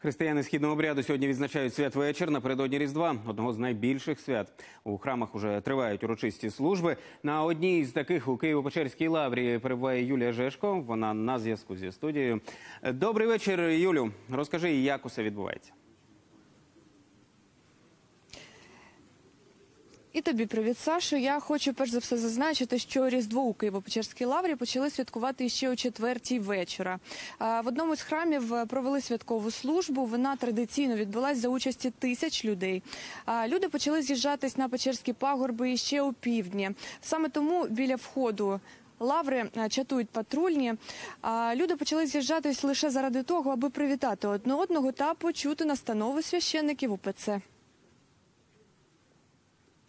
Християни східного обряду сьогодні відзначають святвечір напередодні Різдва, одного з найбільших свят. У храмах уже тривають урочисті служби. На одній з таких у Києво-Печерській лаврі перебуває Юлія Жешко. Вона на зв'язку зі студією. Добрий вечір, Юлю. Розкажи, як усе відбувається. І тобі привіт, Сашо. Я хочу перш за все зазначити, що Різдво у Києво-Печерській лаврі почали святкувати ще о четвертій вечора. В одному з храмів е, провели святкову службу. Вона традиційно відбулась за участі тисяч людей. Люди почали з'їжджатись на Печерські пагорби ще у півдні. Саме тому біля входу. Лаври е, чатують патрульні. А люди почали з'їжджатись лише заради того, аби привітати одне одного та почути настанови священників УПЦ.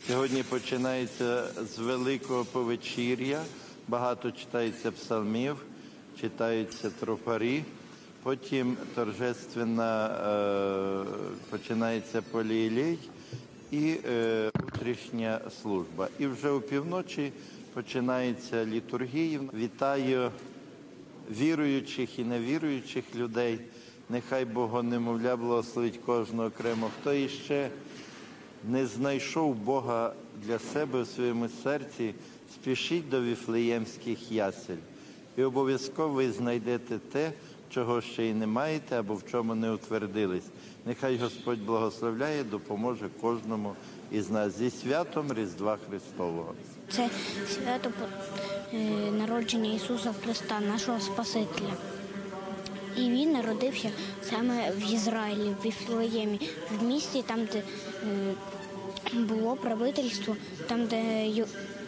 Сьогодні починається з великого повечір'я. Багато читається псалмів, читаються тропарі. Потім торжественна е, починається поліелей і е, утрішня служба. І вже опівночі починається літургія. Вітаю віруючих і невіруючих людей. Нехай Бога немовля благословить кожного окремо. Хто іще не знайшов Бога для себе в своєму серці, спішіть до віфлеємських ясель. І обов'язково ви знайдете те, чого ще й не маєте або в чому не утвердились. Нехай Господь благословляє, допоможе кожному із нас зі святом Різдва Христового. Це свято е, народження Ісуса Христа, нашого Спасителя. І він народився саме в Ізраїлі, в Віфлеємі, в місті, там, де було правительство, там, де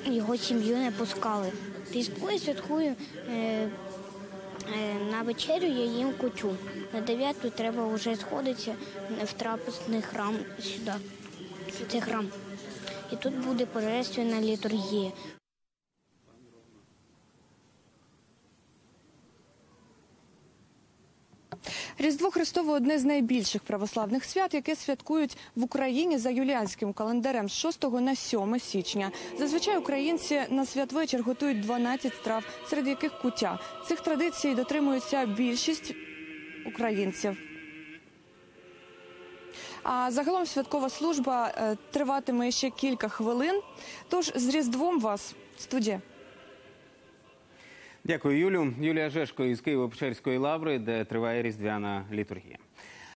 його сім'ю не пускали. Різдво я святкую е, е, на вечерю я їм кутю. На дев'яту треба вже сходитися в трапезний храм сюди. Це храм. І тут буде божественна літургія. Різдво Христове одне з найбільших православних свят, яке святкують в Україні за юліанським календарем з 6 на 7 січня. Зазвичай українці на святвечір готують 12 страв, серед яких куття. Цих традицій дотримується більшість українців. А загалом святкова служба е, триватиме ще кілька хвилин. Тож з Різдвом вас студія. Дякую, Юлю. Юлія Жешко із Києво-Печерської лаври, де триває різдвяна літургія.